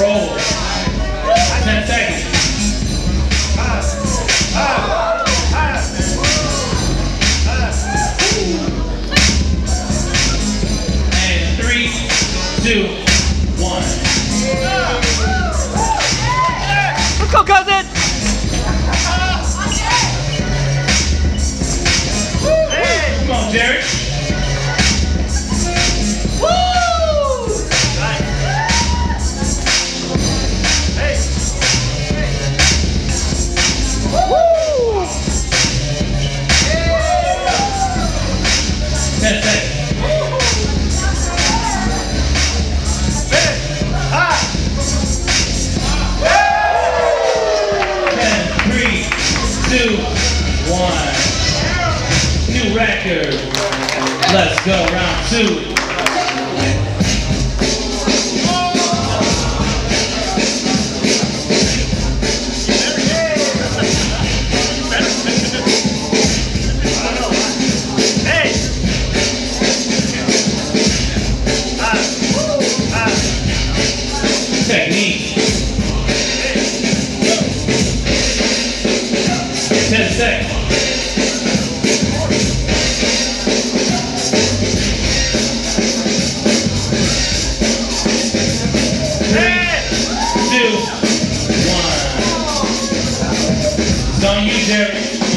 Ten seconds. And three, two, one. Let's go, cousin! Come on, Jerry! Two, one. New record. Let's go, round two. two, one. It's on you, Jerry.